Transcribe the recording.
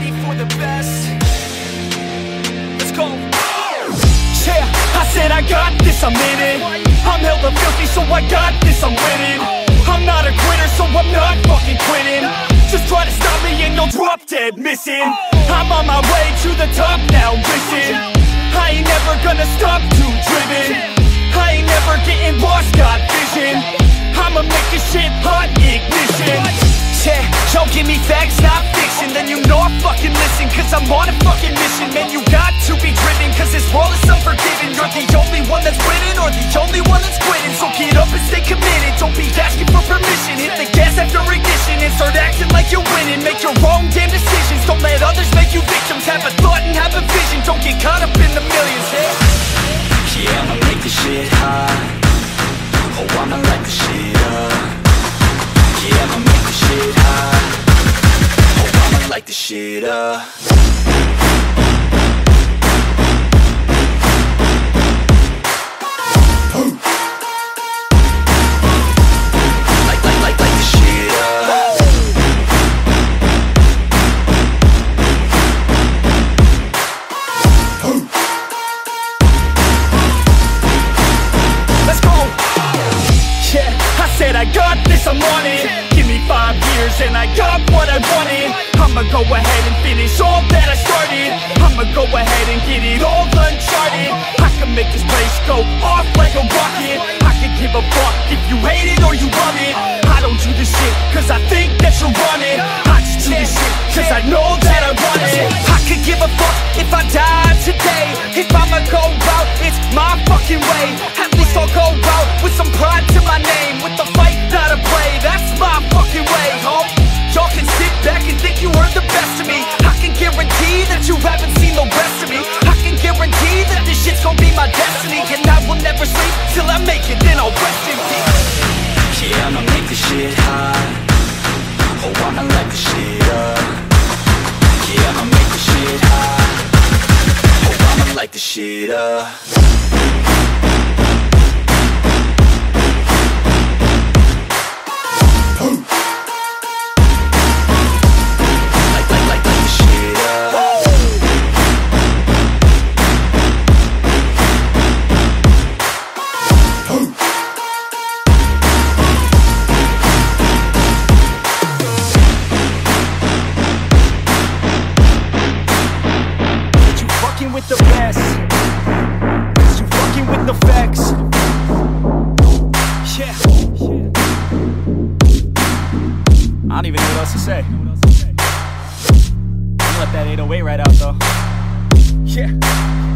ready for the best. Let's go. Yeah, I said I got this, I'm in it. I'm hella filthy, so I got this, I'm winning. I'm not a quitter, so I'm not fucking quitting. Just try to stop me and you'll drop dead missing. I'm on my way to the top now, listen. I ain't never gonna stop, too driven. I ain't never getting lost, got vision. I'ma make this shit hot, ignition. Y'all give me facts, not fiction. Then you know I fucking listen Cause I'm on a fucking mission. Man, you got to be driven Cause this world is unforgiving. You're the only one that's winning Or the only one that's quitting. So get up and stay committed. Don't be asking for permission. Hit the gas after ignition. And start acting like you're winning. Make your own damn decisions. Don't let others up Let's go. Yeah, I said I got this, I'm on it. Give me five years and I got what I wanted. I'ma go ahead and finish all that I started. I'ma go ahead and get it all uncharted. I can make this place go off like a rocket. I can give a fuck if you hate it or you love it. I don't do this shit cause I think that you're it. I just do this shit cause I know that I want it. I could give a fuck if I die today. If I'ma go out, it's my fucking way. At least I'll go out with some pride guarantee that you haven't seen the rest of me. I can guarantee that this shit's gonna be my destiny. And I will never sleep till I make it, then I'll rest in peace. Yeah, I'ma make this shit hot Oh, I'ma light this shit up Yeah, I'ma make this shit hot Oh, I'ma light this shit up don't even know what else to say. I'm let that 808 right out though. Yeah.